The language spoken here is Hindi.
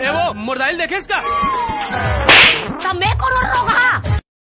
ए वो मुर्दाइल देखे इसका?